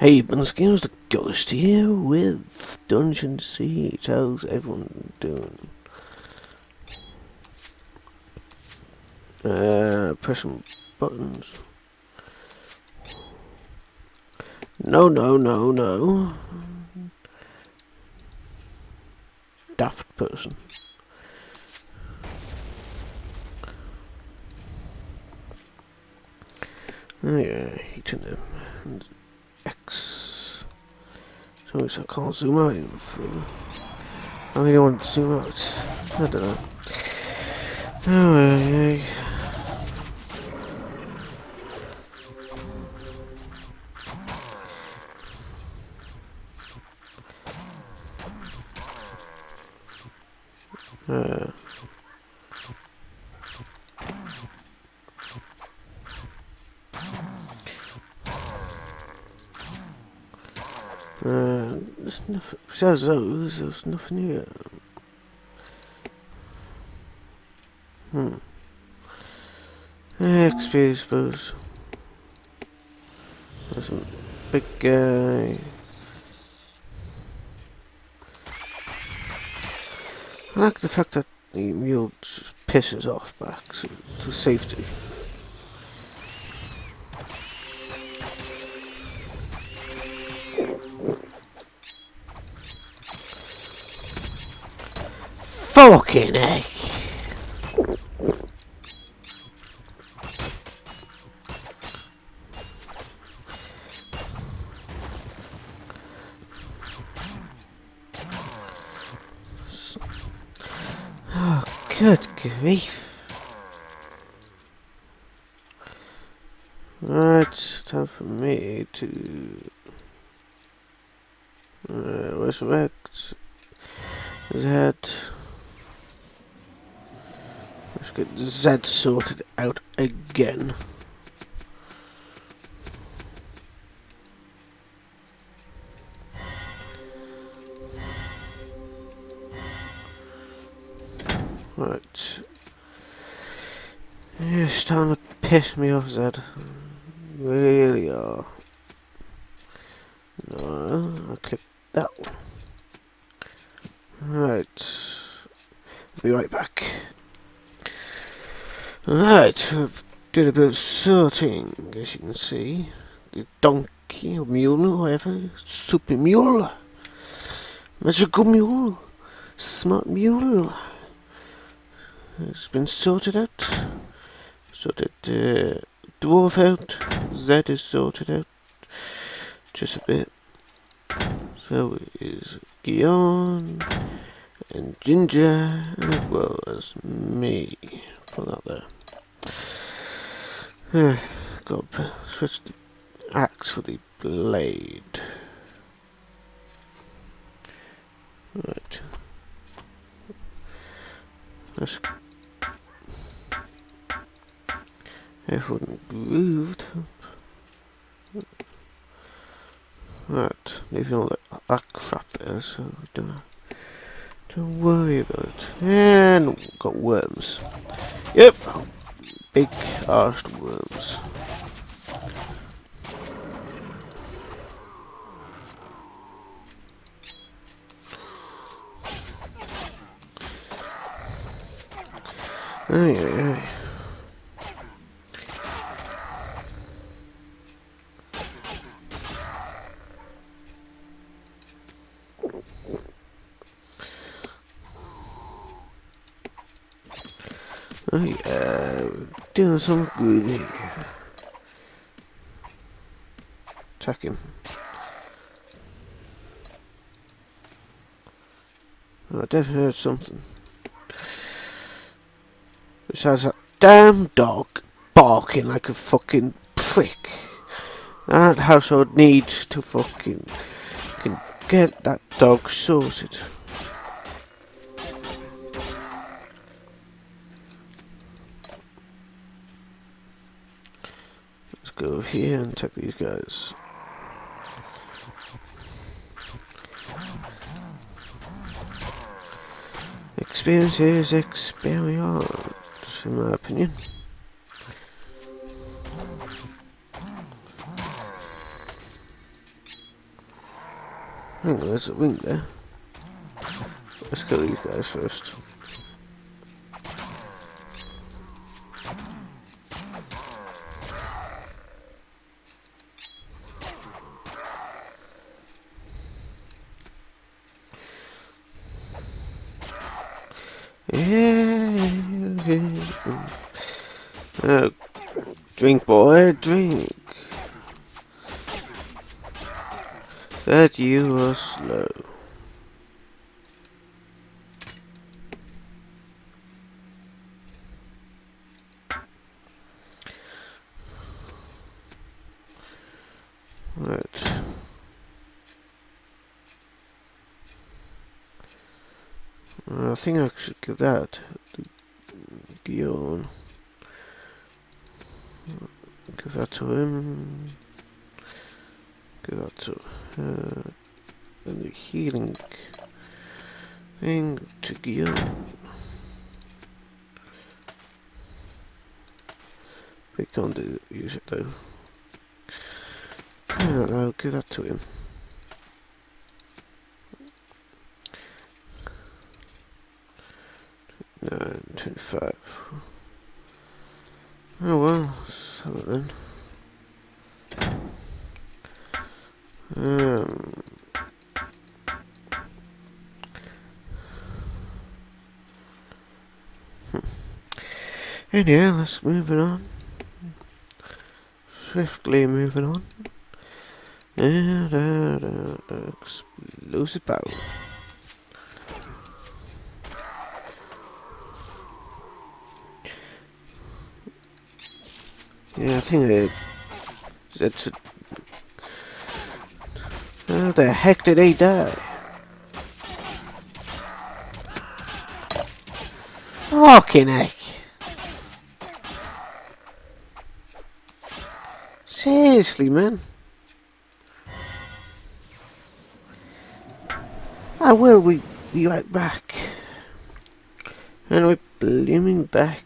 Hey, Bunskins, the Ghost here with Dungeon Siege. How's everyone doing? Uh, pressing buttons. No, no, no, no. Daft person. Oh yeah, heating them. So I can't zoom out further. I really want to zoom out. I don't know. Oh, yeah, uh, there's nothing, besides those, there's nothing here. Hmm. XP, I suppose. There's a big guy. I like the fact that the mule pisses off back to safety. Fucking heck! Oh, good grief. Right, time for me to uh, resurrect that. Let's get Z sorted out again. Right. You're starting to piss me off, Zed. Really are. No, I click that one. Right. Be right back. Right, I've did a bit of sorting, as you can see. The donkey or mule, whatever. Super mule. Magical mule. Smart mule. It's been sorted out. Sorted uh, dwarf out. Z is sorted out. Just a bit. So is Guion and Ginger as well as me. Put that there. Got to switch the axe for the blade. Right. Let's Everyone grooved. Right, leaving all that, crap there, so we don't don't worry about it. And got worms. Yep, big arsed worms. Ay, ay, ay. Oh yeah, some good here. Attack him. I definitely heard something. Besides that damn dog barking like a fucking prick. That household needs to fucking, fucking get that dog sorted. Go over here and check these guys. Experience is experience, in my opinion. Hang on, there's a ring there. Let's kill these guys first. Uh, drink, boy, drink. That you are slow. Right. I think I should give that to Guillaume. Give that to him. Give that to. And the healing thing to Guillaume. We can't do, use it though. I'll give that to him. Nine, twenty-five. Oh well, so then. Um. And yeah, let's move it on. Swiftly moving on. And uh, uh, explosive power. Yeah, I think it, it's. How the heck did he die? Fucking heck. Seriously, man. I will we be right back. And we're blooming back.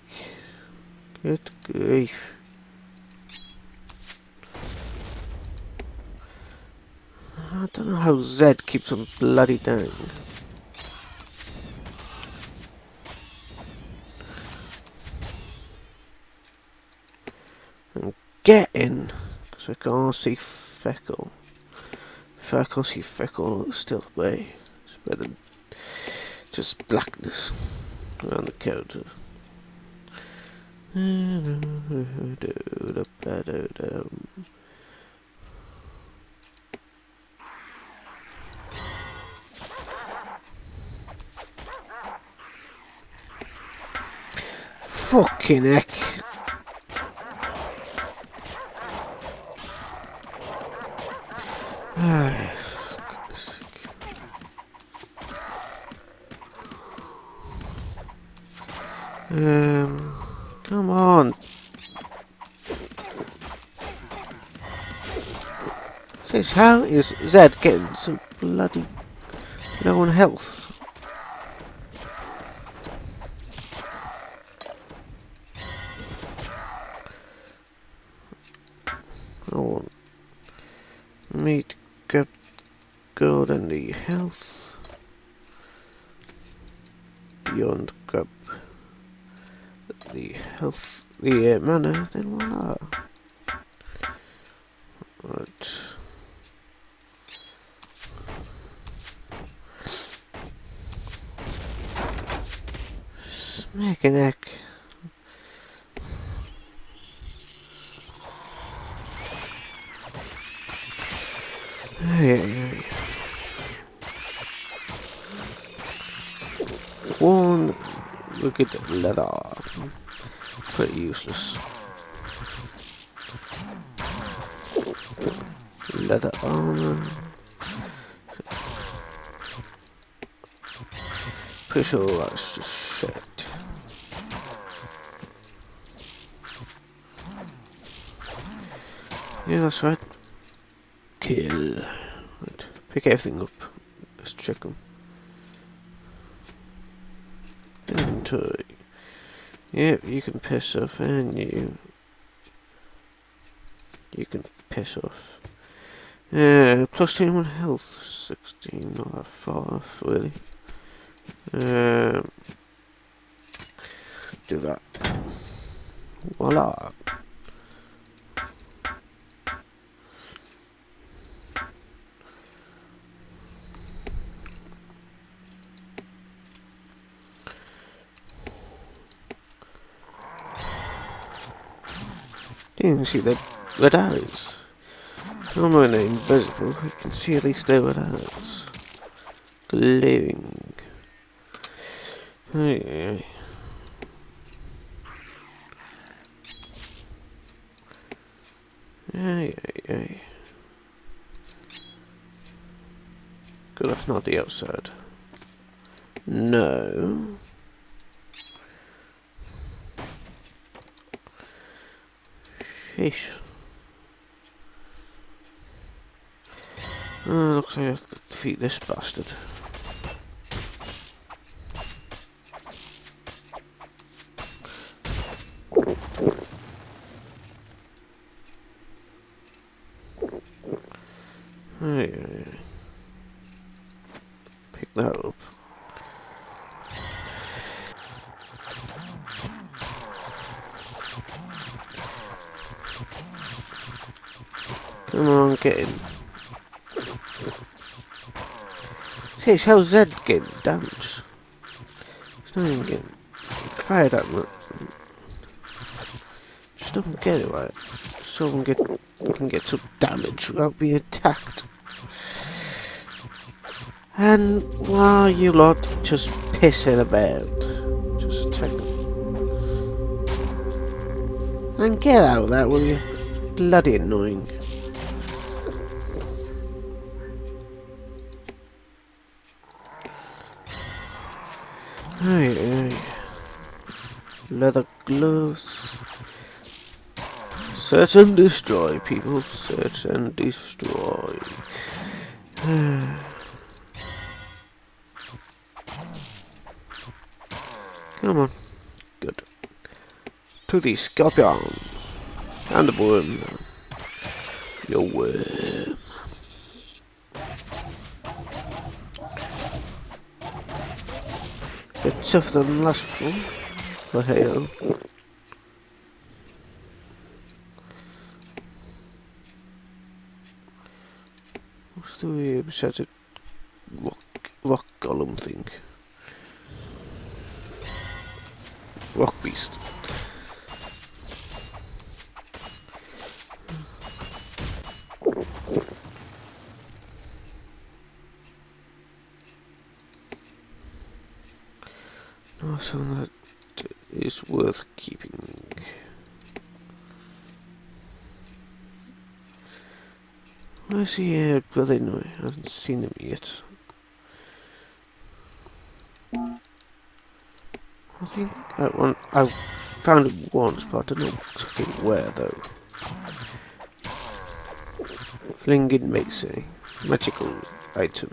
Good grief. I don't know how Zed keeps on bloody dying. And get because I can't see Feckle. If I can't see Feckle, still away. It's better just blackness around the character. Fucking heck. Ay, for goodness sake. Um, come on. Says, how is Zed getting so bloody low on health? I want me grab gold and the health. Beyond grab the health, the uh, mana, then voila. Right. Smack a neck. Ay, ay, ay. One wicked leather. Pretty useless. Leather armor. Pretty sure that's just shit. Yeah, that's right. Kill. Right. Pick everything up. Let's check them. Inventory. Yep, you can piss off, and you. You can piss off. Uh, plus 21 health, 16, not that far off, really. Um, do that. Voila! You can see the red. I'm when invisible, you can see at least their red eyes. Glowing. Hey. Hey, hey, hey. Good, that's not the outside. No. Sheesh. Uh, looks like I have to defeat this bastard. Hey, pick that up. Come on, get in. How's Zed getting damaged? He's not even getting fired at much. Just don't get it right. Someone get can get some damage without being attacked. And while you lot just pissing about, just take and get out of that, will you? Bloody annoying. Leather gloves. Search and destroy, people. Search and destroy. Come on. Good. To the scorpion. And the worm. Your worm. Bit tougher than the last one. Hey -oh. What's the way besides a rock, rock golem thing? Rock beast. That is worth keeping. Where's he here, brother? No, I haven't seen him yet. I think I, want, I found him once, but I don't know where though. Flinging Macy, magical item.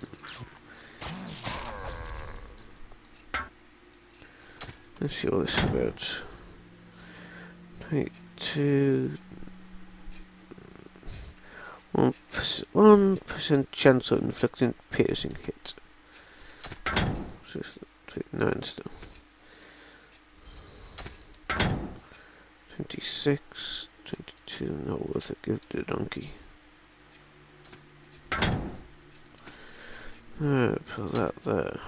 Let's see what this is about. Two, one percent, percent chance of inflicting piercing hit. So nine still. Twenty-six, twenty-two. Not worth it. Give the donkey. Alright, put that there.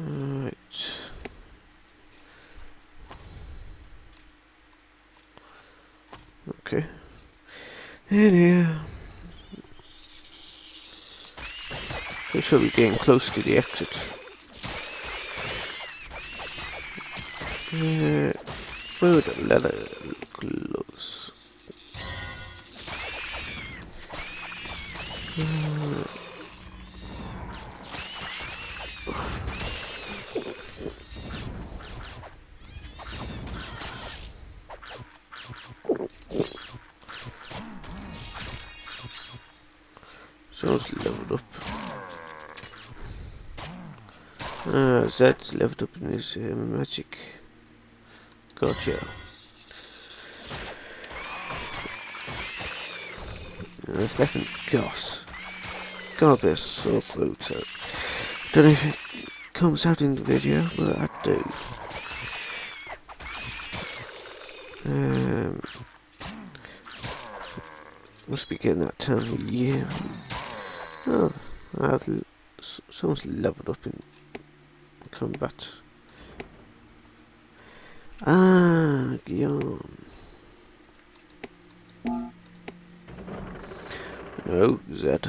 Right. Okay. And here. We should be getting close to the exit. Uh, where the leather close? Uh, So's leveled up. Uh, Zed's leveled up uh, magic. Gotcha. There's nothing goss. Bit of sore throat, so don't know if it comes out in the video, but I do. Um, must be getting that time of year. Oh, I've, someone's leveled up in combat. Ah, Guillaume. No, Zed.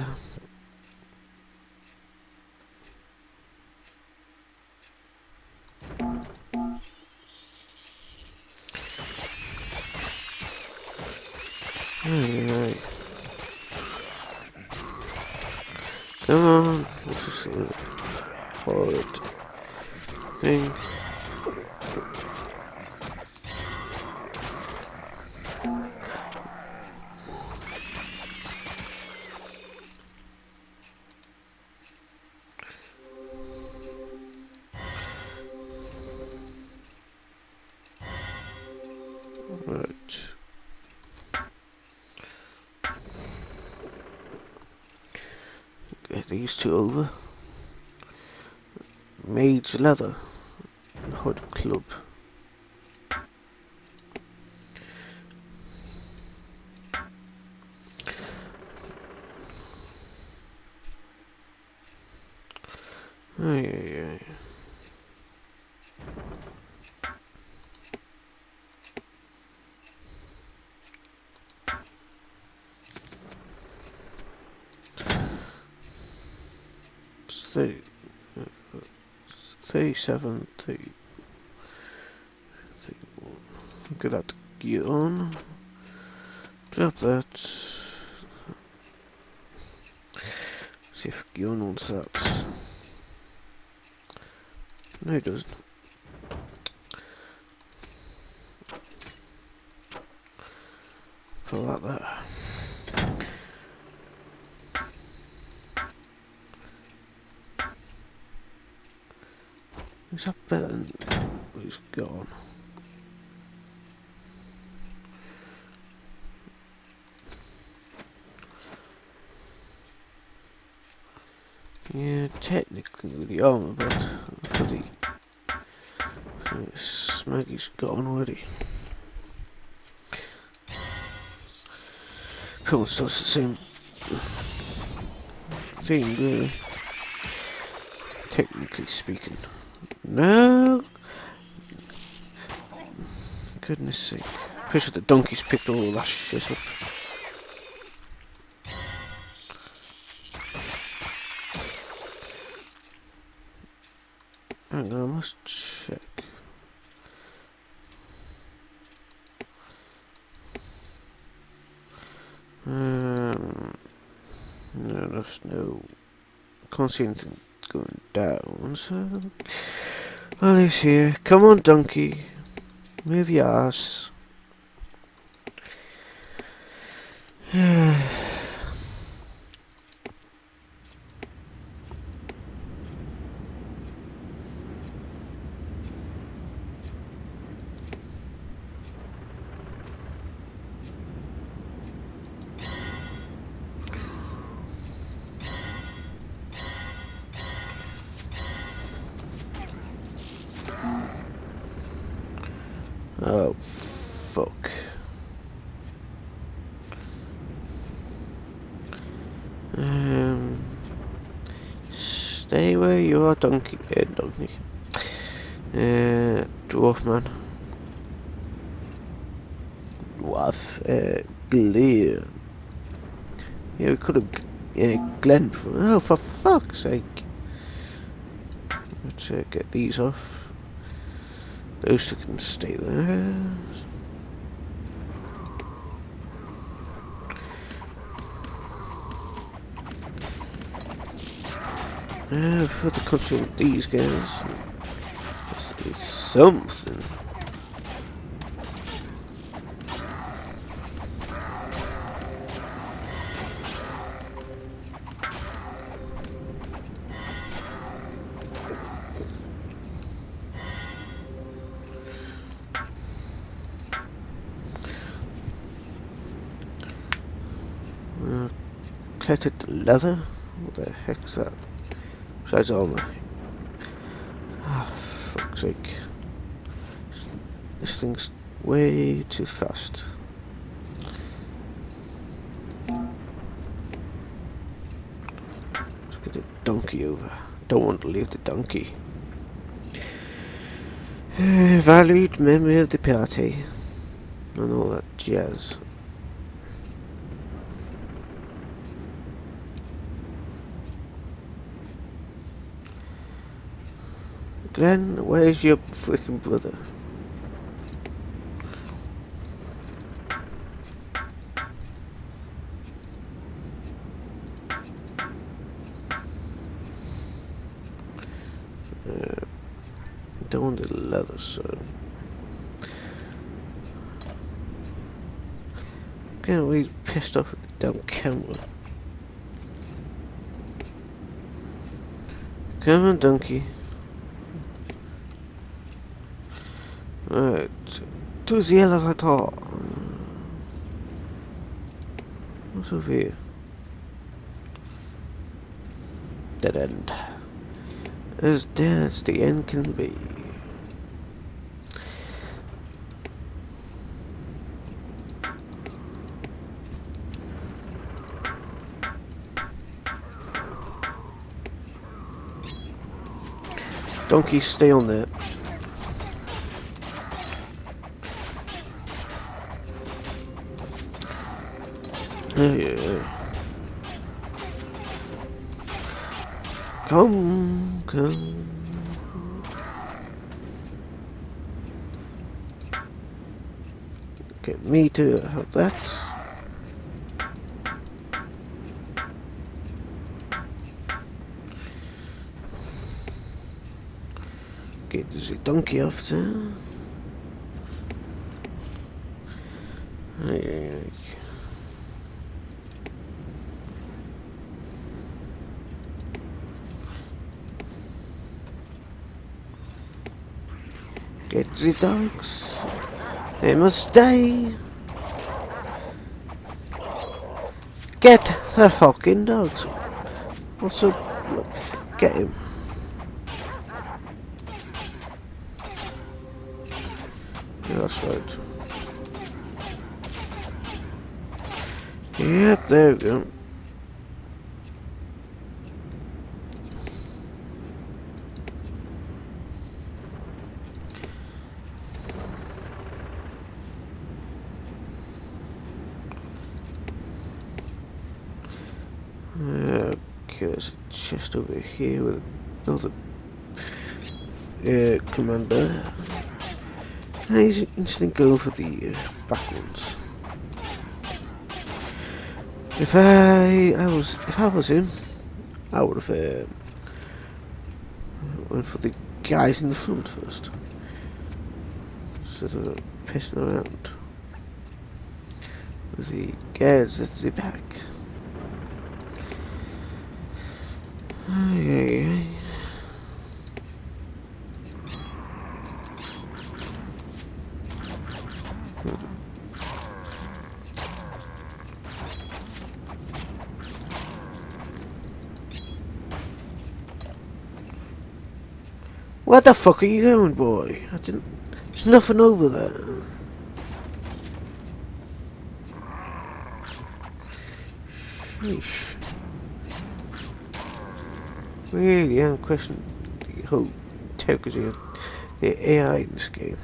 Two over. Mage Leather Hood Club. Ay, ay, ay. A7 get that gear on. Drop that. See if gear wants that. No it doesn't. Pull that there. Is that better than he's gone? Yeah, technically with the armor, but for the, the Smaggy's gone already. Pretty much the same thing, really. Technically speaking. No. Goodness sake. Pretty sure the donkeys picked all that shit up. Hang on, I must check. Um, no, there's no. Can't see anything going down, so. He's here. Come on, donkey. Move your ass. Oh, fuck. Um, stay where you are, donkey. Uh, donkey. Dwarf man. Dwarf. Uh, Glear. Yeah, we could have uh, Glen before. Oh, for fuck's sake. Let's uh, get these off. Those two can stay there. Eh, now, for the contact with these guys, must be something. Uh, Clatted leather? What the heck's that? Besides armor. Ah, fuck's sake. This thing's way too fast. Let's get the donkey over. Don't want to leave the donkey. valued memory of the party and all that jazz. Glenn, where's your freaking brother? Uh, don't want the leather, so... Getting really pissed off at the damn camera. Come on, donkey. Right. To the elevator. What's over here? Dead end. As dead as the end can be. Donkey, stay on there. Come, come. Get me to have that. Get this donkey off there. Ay, ay, ay. The dogs. They must stay. Get the fucking dogs. Up? Get him. Yeah, that's right. Yep, there we go. Okay, there's a chest over here with another uh, commander. And he's instantly going for the uh, back ones. If I, I was, if I was him, I would have uh, went for the guys in the front first, instead of pissing around with the guys at the back. Where the fuck are you going, boy? I didn't. There's nothing over there. Sheesh. Really am questioning the whole integrity of the AI in this game.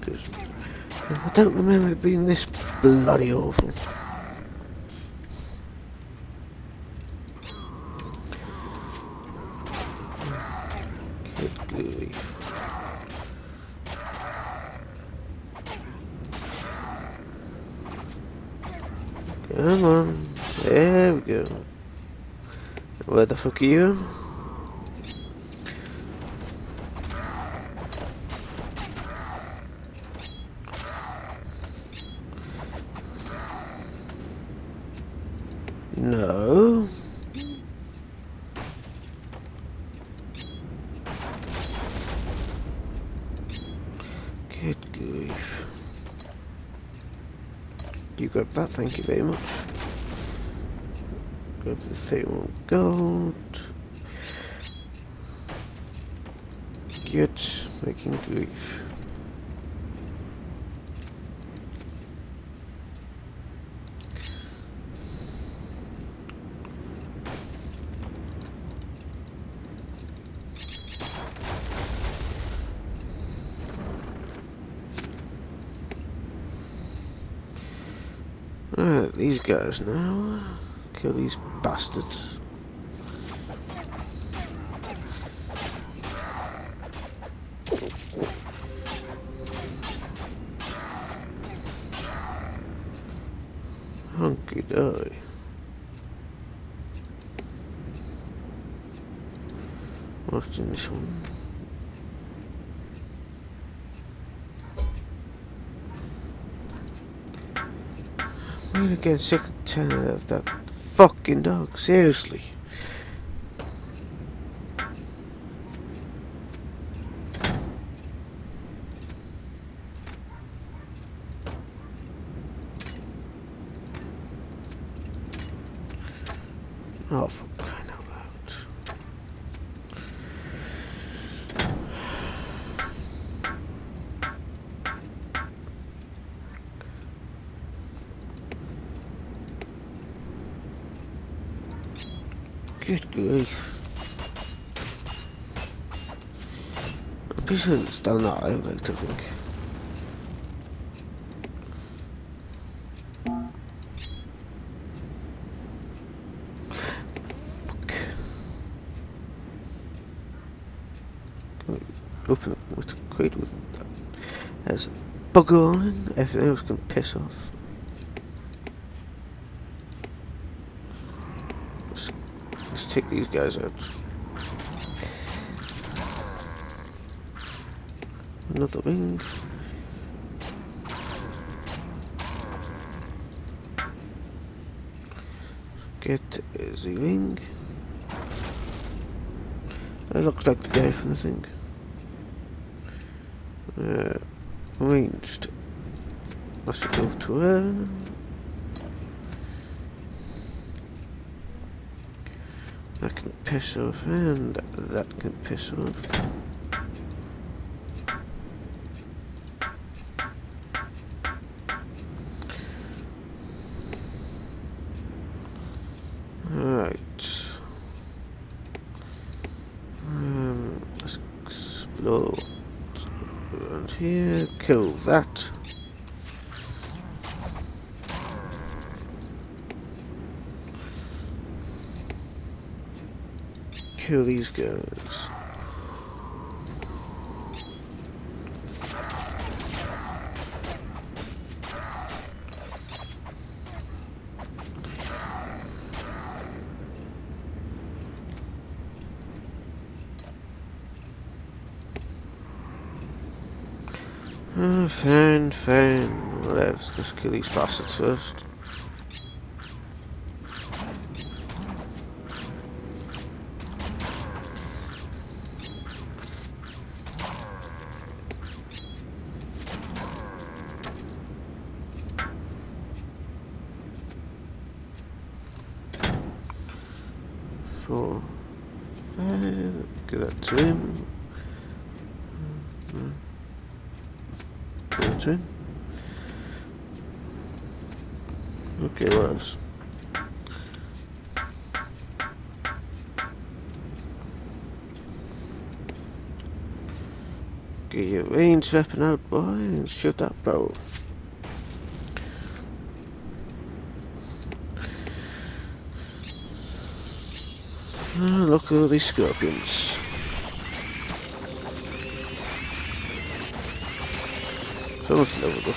Because I don't remember it being this bloody awful. Come on. There we go. Where the fuck are you? No. Good grief. You grab that, thank you very much. The same gold. Get making grief. Alright, these guys now. Kill these bastards. Hunky dory. What's in this one? I'm gonna get sick of that fucking dog, seriously. Oh, for crying out loud. Good grief. This is done that, I would like to think. Fuck. Open it with a crate with that. There's a bugger on everything else can piss off. Let's, take these guys out. Another wing. Get the wing. That looks like the guy from the thing. Uh, ranged. Should go to her. That can piss off, and that can piss off. Alright. Um, let's explore around here, kill that. Kill these guys. Uh, fine, fine. Let's just kill these bastards first. Four, five. Give that to him. Mm. Give that to him. Okay, what else? Get your range weapon out, boy, and shoot that bow. Ah, look at all these scorpions. Someone's leveled up.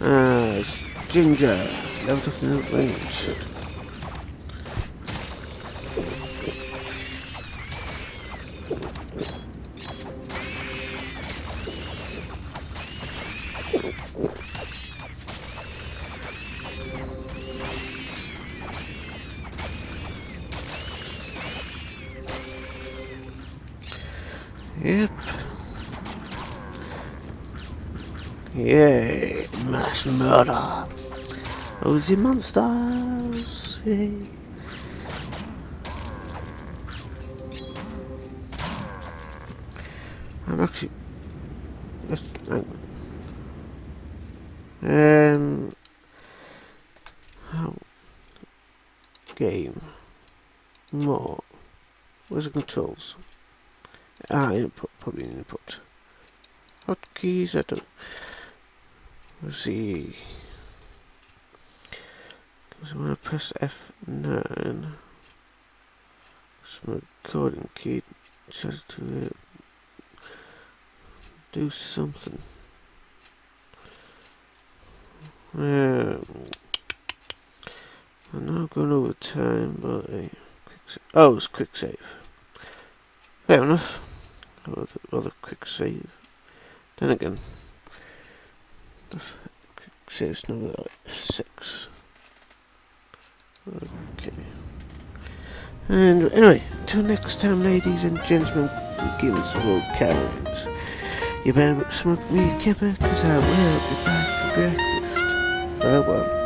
Ah, it's Ginger. Leveled up in the range. Murder. Oh, the monsters. I'm actually. Just, um. How? Game. More. Where's the controls? Ah, input. Probably input. Hotkeys. I don't. Let's see. When I press F9, some recording key says to uh, do something. Yeah. I'm not going over time, but uh, quick oh, it's quick save. Fair enough. Other, other quick save. Then again, save's number six. Okay. And anyway, till next time, ladies and gentlemen, a little carrots. You better smoke me a kipper, cause I will be back for breakfast. Farewell.